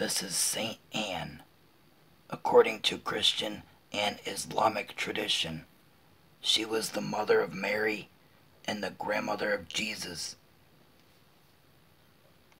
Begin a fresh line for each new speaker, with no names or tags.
This is Saint Anne. According to Christian and Islamic tradition, she was the mother of Mary and the grandmother of Jesus.